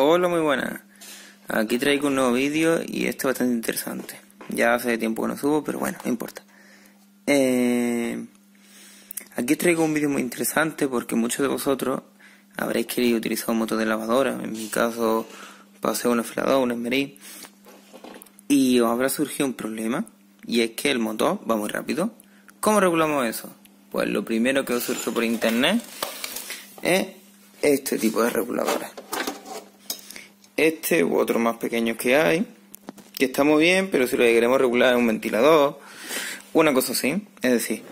Hola, muy buenas. Aquí traigo un nuevo vídeo y este es bastante interesante. Ya hace tiempo que no subo, pero bueno, no importa. Eh, aquí traigo un vídeo muy interesante porque muchos de vosotros habréis querido utilizar un motor de lavadora. En mi caso, pasé un afilador, un esmerí. Y os habrá surgido un problema y es que el motor va muy rápido. ¿Cómo regulamos eso? Pues lo primero que os surge por internet es este tipo de reguladores este u otro más pequeño que hay, que está muy bien, pero si lo que queremos regular es un ventilador, una cosa así, es decir,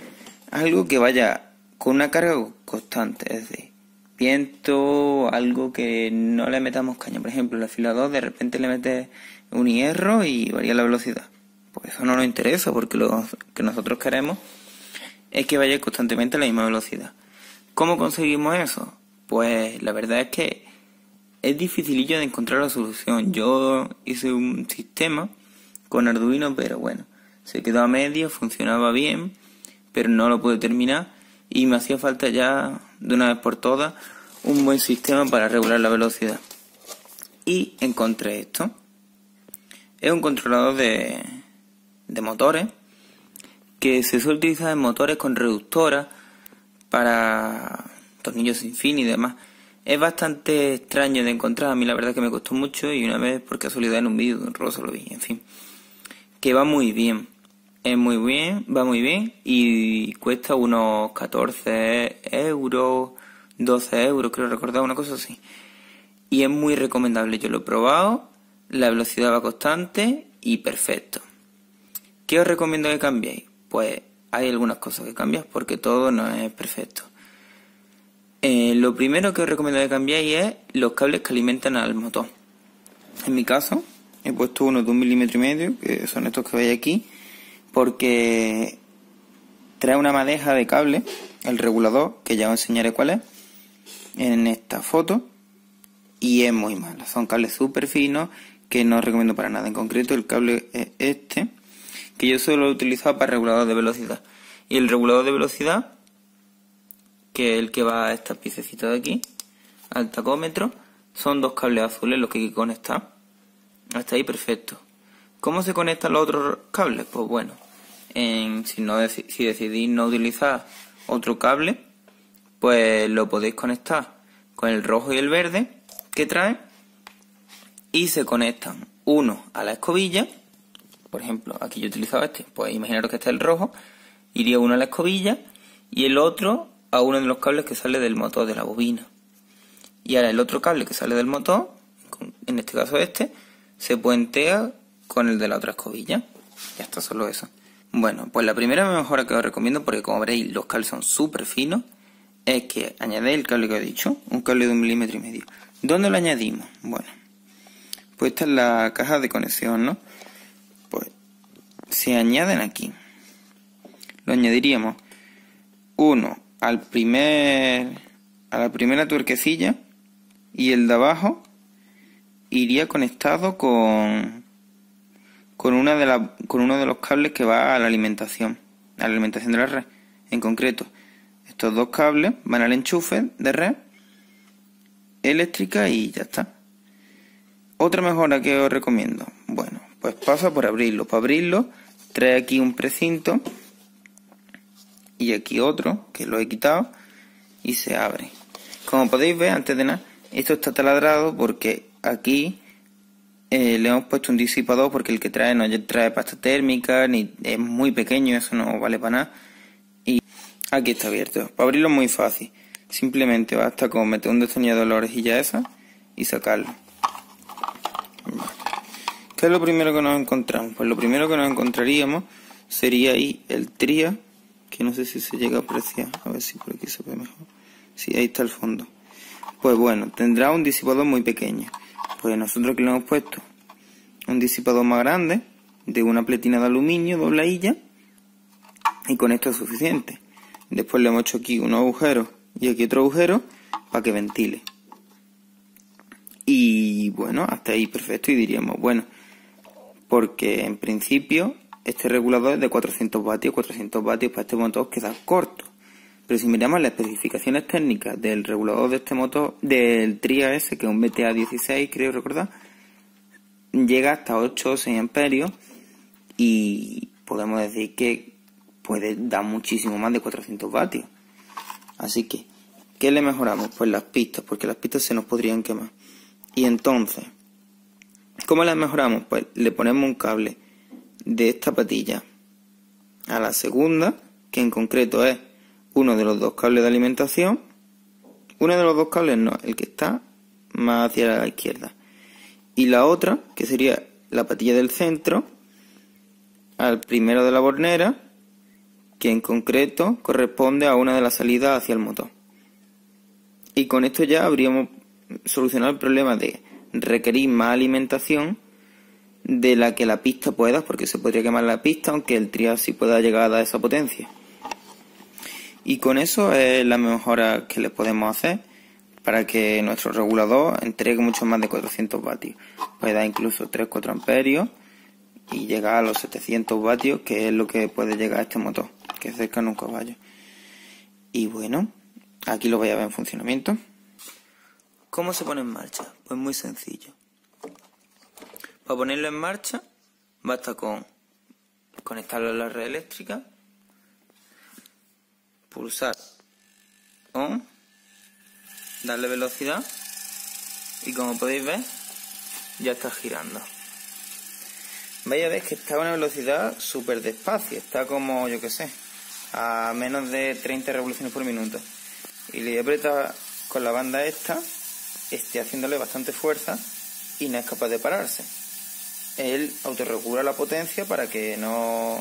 algo que vaya con una carga constante, es decir, viento, algo que no le metamos caña, por ejemplo, el afilador de repente le mete un hierro y varía la velocidad. Pues eso no nos interesa porque lo que nosotros queremos es que vaya constantemente a la misma velocidad. ¿Cómo conseguimos eso? Pues la verdad es que es dificilillo de encontrar la solución. Yo hice un sistema con Arduino, pero bueno, se quedó a medio, funcionaba bien, pero no lo pude terminar y me hacía falta ya de una vez por todas un buen sistema para regular la velocidad. Y encontré esto. Es un controlador de, de motores que se suele utilizar en motores con reductora para tornillos sin fin y demás. Es bastante extraño de encontrar, a mí la verdad que me costó mucho y una vez por casualidad en un vídeo de un rosa lo vi, en fin. Que va muy bien, es muy bien, va muy bien y cuesta unos 14 euros, 12 euros, creo recordar, una cosa así. Y es muy recomendable, yo lo he probado, la velocidad va constante y perfecto. ¿Qué os recomiendo que cambiéis? Pues hay algunas cosas que cambias porque todo no es perfecto. Eh, lo primero que os recomiendo que cambiéis es los cables que alimentan al motor. En mi caso, he puesto uno de un milímetro y medio, que son estos que veis aquí, porque trae una madeja de cable, el regulador, que ya os enseñaré cuál es, en esta foto, y es muy mala. Son cables súper finos que no os recomiendo para nada. En concreto, el cable es este, que yo solo he utilizado para regulador de velocidad. Y el regulador de velocidad que es el que va a esta piececita de aquí, al tacómetro, son dos cables azules los que hay que conectar. Hasta ahí perfecto. ¿Cómo se conectan los otros cables? Pues bueno, si, no, si decidís no utilizar otro cable, pues lo podéis conectar con el rojo y el verde que trae y se conectan uno a la escobilla, por ejemplo, aquí yo he utilizado este, pues imaginaros que este es el rojo, iría uno a la escobilla y el otro a uno de los cables que sale del motor de la bobina. Y ahora el otro cable que sale del motor, en este caso este, se puentea con el de la otra escobilla. Ya está solo eso. Bueno, pues la primera mejora que os recomiendo, porque como veréis los cables son súper finos, es que añadéis el cable que he dicho, un cable de un milímetro y medio. ¿Dónde lo añadimos? Bueno, pues esta es la caja de conexión, ¿no? Pues se añaden aquí. Lo añadiríamos uno al primer a la primera tuerquecilla y el de abajo iría conectado con con una de la, con uno de los cables que va a la alimentación, a la alimentación de la red. En concreto, estos dos cables van al enchufe de red eléctrica y ya está. Otra mejora que os recomiendo, bueno, pues pasa por abrirlo. Para abrirlo, trae aquí un precinto y aquí otro que lo he quitado y se abre. Como podéis ver, antes de nada, esto está taladrado porque aquí eh, le hemos puesto un disipador porque el que trae no trae pasta térmica ni es muy pequeño, eso no vale para nada. Y aquí está abierto. Para abrirlo muy fácil. Simplemente basta con meter un destornillador en la orejilla esa y sacarlo. ¿Qué es lo primero que nos encontramos? Pues lo primero que nos encontraríamos sería ahí el tría que no sé si se llega a apreciar, a ver si por aquí se ve mejor. Sí, ahí está el fondo. Pues bueno, tendrá un disipador muy pequeño. Pues nosotros que le hemos puesto un disipador más grande, de una pletina de aluminio, dobladilla, y con esto es suficiente. Después le hemos hecho aquí un agujero y aquí otro agujero para que ventile. Y bueno, hasta ahí perfecto y diríamos, bueno, porque en principio este regulador es de 400 vatios, 400 vatios para este motor queda corto. Pero si miramos las especificaciones técnicas del regulador de este motor, del TRIA S, que es un BTA 16, creo recordar, llega hasta 8 o 6 amperios y podemos decir que puede dar muchísimo más de 400 vatios. Así que, ¿qué le mejoramos? Pues las pistas, porque las pistas se nos podrían quemar. Y entonces, ¿cómo las mejoramos? Pues le ponemos un cable de esta patilla a la segunda, que en concreto es uno de los dos cables de alimentación. Uno de los dos cables no, el que está más hacia la izquierda. Y la otra, que sería la patilla del centro, al primero de la bornera, que en concreto corresponde a una de las salidas hacia el motor. Y con esto ya habríamos solucionado el problema de requerir más alimentación de la que la pista pueda, porque se podría quemar la pista, aunque el trial sí pueda llegar a esa potencia. Y con eso es la mejora que le podemos hacer para que nuestro regulador entregue mucho más de 400 vatios. Puede dar incluso 3-4 amperios y llegar a los 700 vatios, que es lo que puede llegar a este motor, que es cerca de un caballo. Y bueno, aquí lo voy a ver en funcionamiento. ¿Cómo se pone en marcha? Pues muy sencillo. Para ponerlo en marcha, basta con conectarlo a la red eléctrica, pulsar on, darle velocidad y como podéis ver, ya está girando. Vais a ver que está a una velocidad súper despacio, está como, yo que sé, a menos de 30 revoluciones por minuto. Y le aprieta con la banda esta, esté haciéndole bastante fuerza y no es capaz de pararse él autorregula la potencia para que no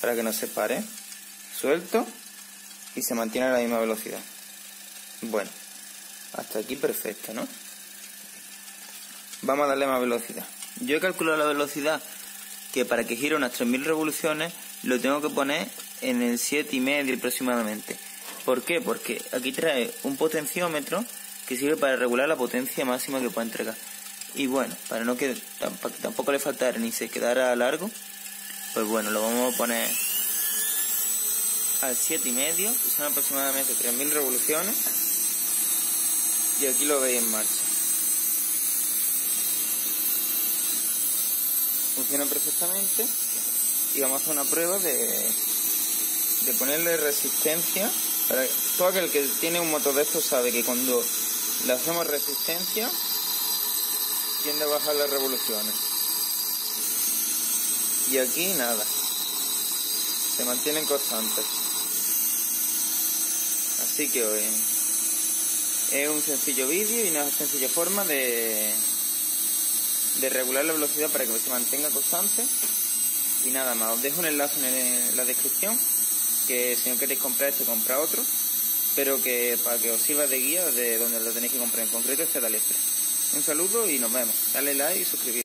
para que no se pare suelto y se mantiene a la misma velocidad bueno hasta aquí perfecto ¿no? vamos a darle más velocidad yo he calculado la velocidad que para que gire unas 3000 revoluciones lo tengo que poner en el 7,5 aproximadamente ¿por qué? porque aquí trae un potenciómetro que sirve para regular la potencia máxima que puede entregar y bueno, para no que tampoco le faltara ni se quedara largo, pues bueno, lo vamos a poner al 7 y medio, son aproximadamente 3.000 revoluciones. Y aquí lo veis en marcha. Funciona perfectamente. Y vamos a hacer una prueba de, de ponerle resistencia. Para, todo aquel que tiene un motor de estos sabe que cuando le hacemos resistencia tiende a bajar las revoluciones. Y aquí nada. Se mantienen constantes. Así que hoy es un sencillo vídeo y una sencilla forma de, de regular la velocidad para que se mantenga constante. Y nada más, os dejo un enlace en la descripción que si no queréis comprar este, compra otro. Pero que para que os sirva de guía de donde lo tenéis que comprar en concreto este Aliexpress. Un saludo y nos vemos. Dale like y suscribir.